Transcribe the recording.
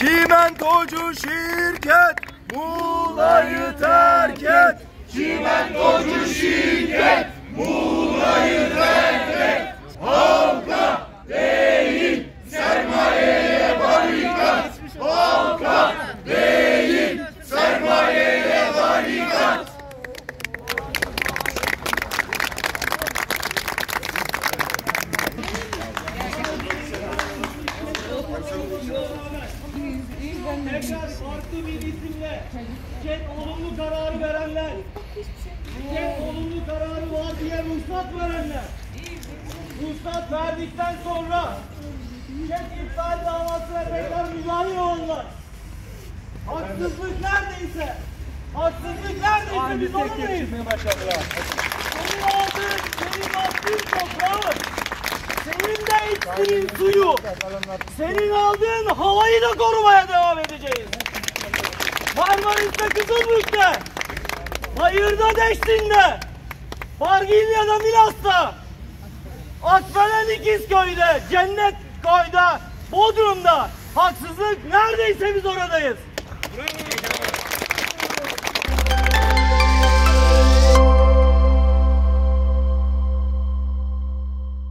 Çimentocu şirket Muğla'yı terk et. Çimentocu şirket Muğla'yı terk et. Halka değil sermayeye barikat. Halka değil sermayeye barikat. Tekrar farklı bir isimle Ket olumlu kararı verenler Ket olumlu kararı var diye ruhsat verenler Ruhsat verdikten sonra Ket iptal davasına tekrar müdahil olanlar Haksızlık neredeyse Haksızlık neredeyse biz olamayız Senin aldığın, senin attığın toprağın senin de içtiğin suyu, senin aldığın havayı da korumaya devam. Marmaris'te Kızılbük'te, Bayır'da Deştin'de, Bargilya'da Milas'ta, Akfelen İkizköy'de, Cennet Koy'da, Bodrum'da. Haksızlık neredeyse biz oradayız.